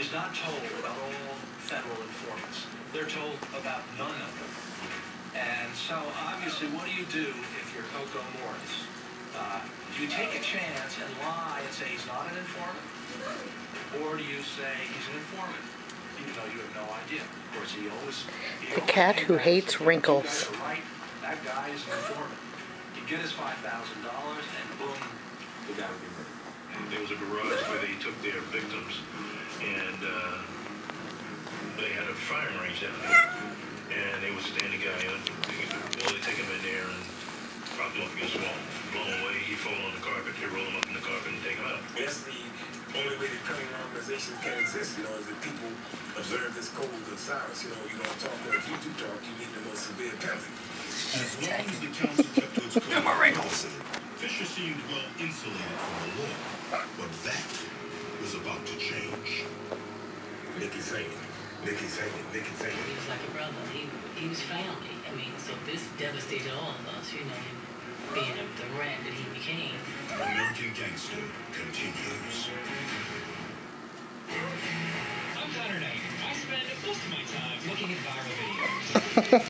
is not told about all federal informants. They're told about none of them. And so, obviously, what do you do if you're Coco Morris? Uh, do you take a chance and lie and say he's not an informant? Or do you say he's an informant, even though you have no idea? Of course, he always... He The always cat who hates wrinkles. "You guys are right. That guy is an informant. He'd get his $5,000 and boom, the guy would be murdered. There was a garage where they took their victims, and uh, they had a firing range down there. And they would stand the guy up, they well, they take him in there and prop him up against the wall. Blown away, he fall on the carpet, they roll him up in the carpet and take him out. That's the only way that cunning organizations can exist, you know, is that people observe this code of silence. You know, you don't talk or if you do talk, you need the most severe penalty. As long as the council kept to its code. Fisher seemed well insulated from the law. But that was about to change. Nikki saying, Nikki saying, Nikki saying. He was like a brother. He, he was family. I mean, so this devastated all of us, you know, him being a, the rat that he became. American Gangster continues. I'm Connor Knight. I spend most of my time looking at viral videos.